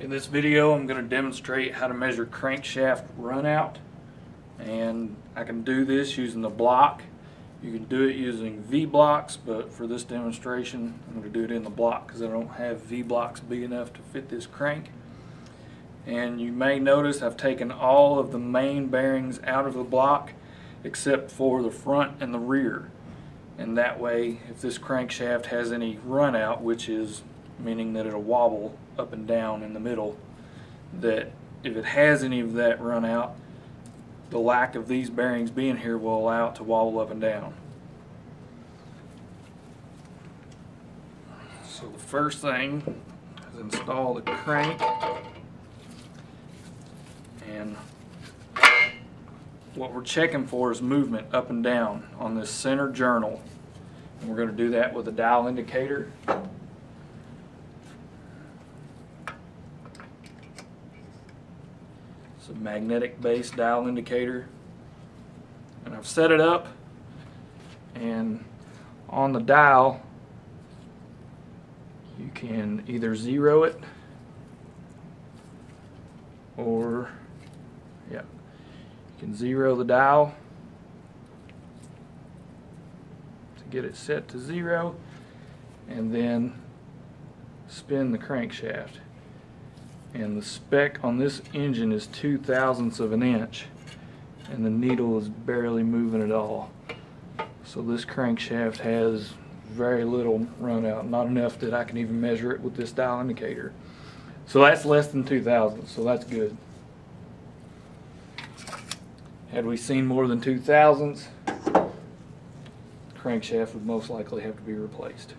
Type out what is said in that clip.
In this video, I'm going to demonstrate how to measure crankshaft runout. And I can do this using the block. You can do it using V-blocks, but for this demonstration, I'm going to do it in the block because I don't have V-blocks big enough to fit this crank. And you may notice I've taken all of the main bearings out of the block except for the front and the rear. And that way, if this crankshaft has any runout which is meaning that it'll wobble up and down in the middle, that if it has any of that run out, the lack of these bearings being here will allow it to wobble up and down. So the first thing is install the crank and what we're checking for is movement up and down on this center journal. And we're going to do that with a dial indicator. A magnetic based dial indicator. And I've set it up and on the dial you can either zero it or yeah you can zero the dial to get it set to zero and then spin the crankshaft and the spec on this engine is two thousandths of an inch. And the needle is barely moving at all. So this crankshaft has very little run out. Not enough that I can even measure it with this dial indicator. So that's less than two thousandths so that's good. Had we seen more than two thousandths crankshaft would most likely have to be replaced